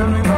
tell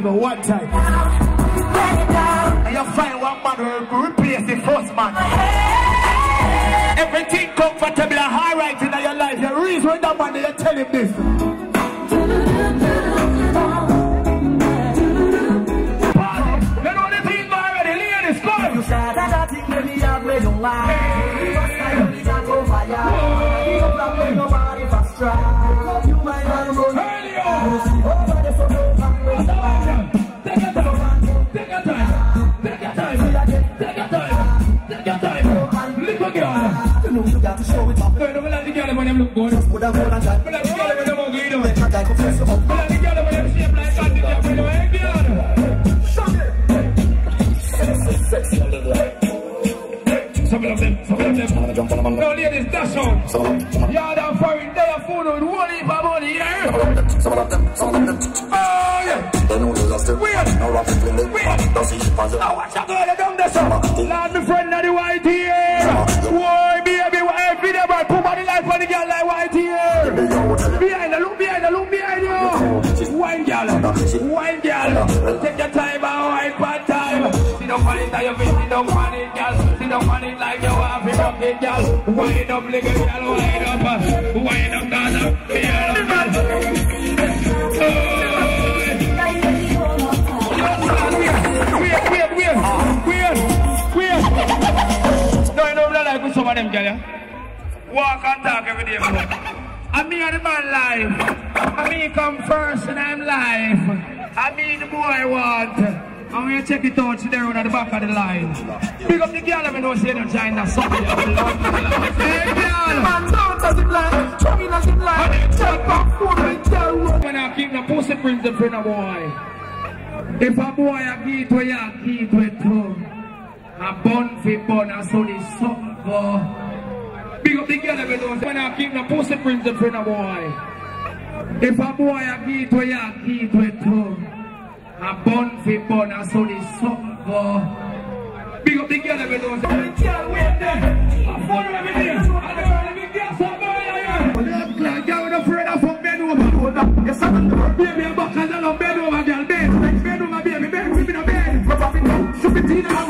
even one time. And you find one man who replace the first man. Everything comfortable and alright in your life. You reason that man you tell him this. Know girl. No, no, me like the girl when them look good. Me like the girl when them ugly, you know. Me like the girl when them shape like the girl when them hey, girl. Some of them, some of them. No, ladies, dash on. Yard and foreign, they are full with one heap of money, yeah? Oh, yeah. Weird. Now watch out, down on it, girl. Sit down on it like you have it up, it, girl. Wind up, little girl, wind up. Uh, wind up, like with some of them, girl, yeah? Walk and talk every day, bro. I me and the man live. I me come first and I'm live. I mean, the boy I want. And you check it out, see there on the back of the line. Big up the girl, I know she don't join that song. Hey, girl. Man, don't as it like, chugging as it like, take off food and tell When I keep the pussy prints in front of boy. If a boy a give to you, a give to. A bun fi bun, and so this something for. Up the girl every know. When I keep the pussy prints in front of boy. If a boy a give to you, a give to. A bun fi bun, and so this something for. Big up the girl every know. Girl, wait there. I phone her every day. And the girl every day, so boy, yeah. Look like girl, with a friend of fuck bend over. Yes, I'm Baby, I'm back and I love bend over, girl. Bend, bend over, baby, bend, flip in a bed. Yes,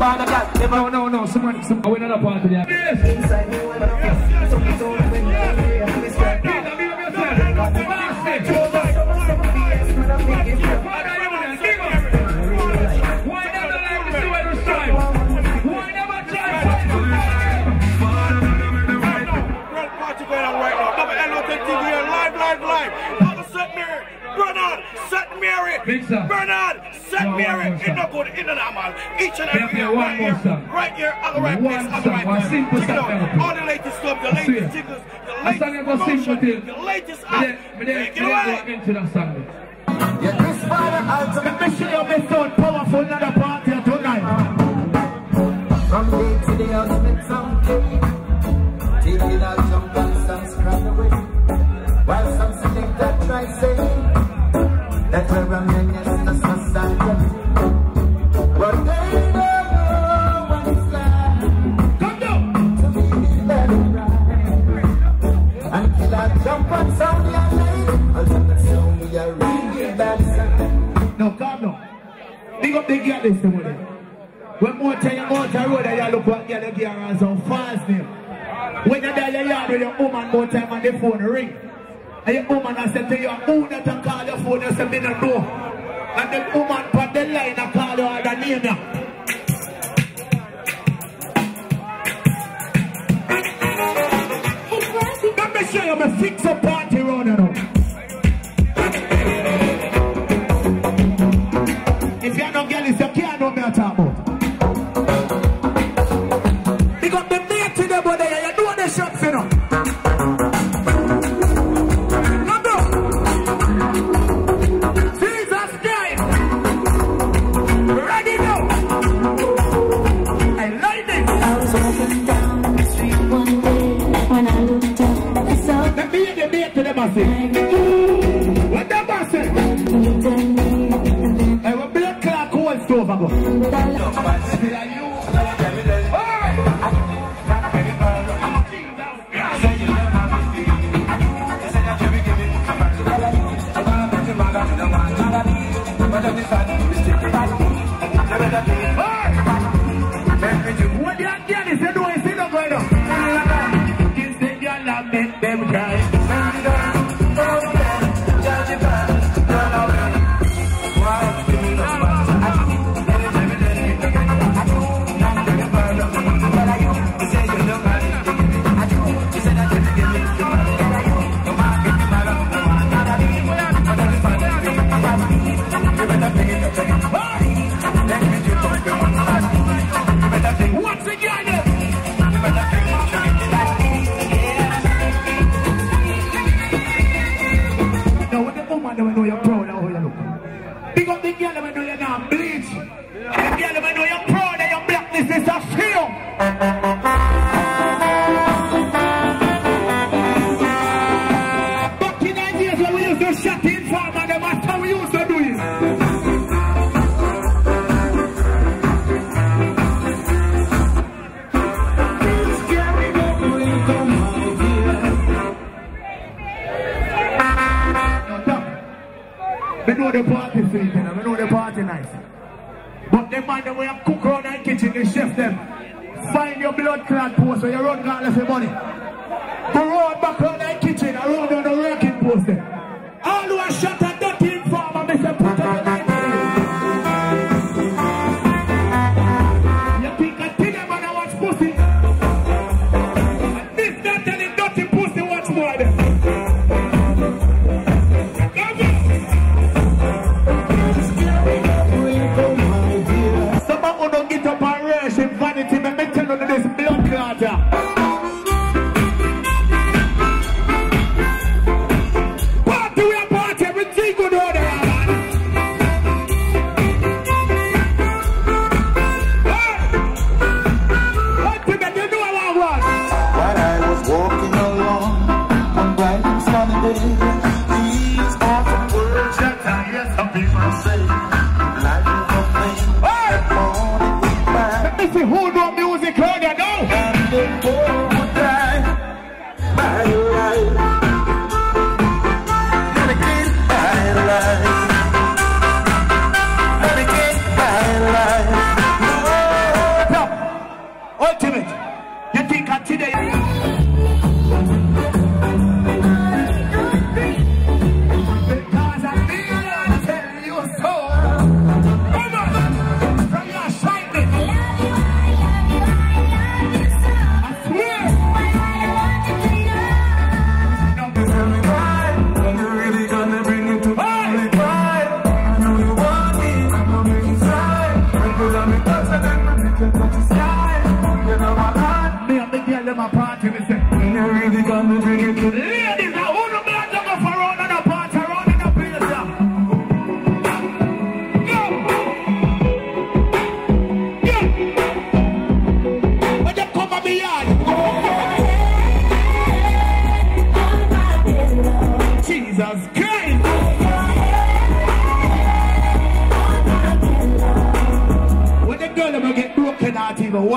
are target. No, party. No, no, no, someone, someone, we're not a part of that. Brainerd, St. One Mary. more In the good, in the normal. Each and every year, one right here, right here, on the right One place, on the right one simple Check it out. All the latest stuff, the latest it. the I sang latest it for simple promotion, thing. the latest Me there, act. me there, Take me it there away. go into the song. Yeah, Chris Father, ultimate Let me show you my powerful, not a When you dial your yard with your woman more time and the phone ring. And your woman has said to you, who that can call your phone? You say, me not know. And the woman put the line and call your other name. You. say I'm a fix a party run you know. If you're not girl, it's your care no matter about. 你 Find your blood clot post where you run God left your money. The road back on that kitchen, around on the working post there.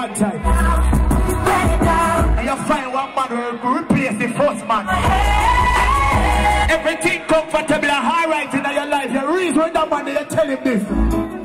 one time. And you find one man who will replace the first man. Everything comfortable and high right in your life. The reason that man, you tell him this.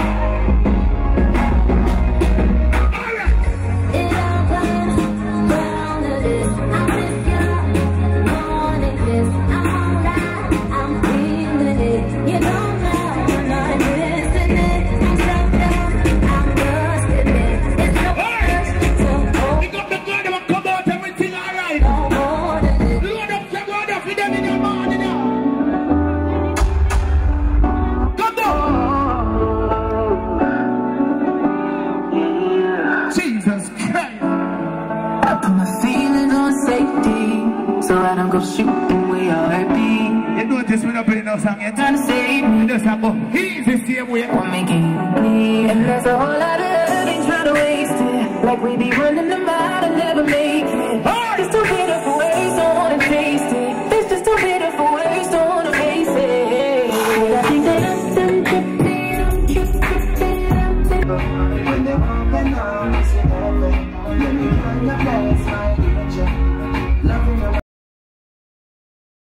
so I don't go shooting where hurt me. You notice we not playing no song yet? Trying to save me, just have go easy same way. I'm making bleed. And there's a whole lot of hurting trying to waste it. Like we be running them out and never make it.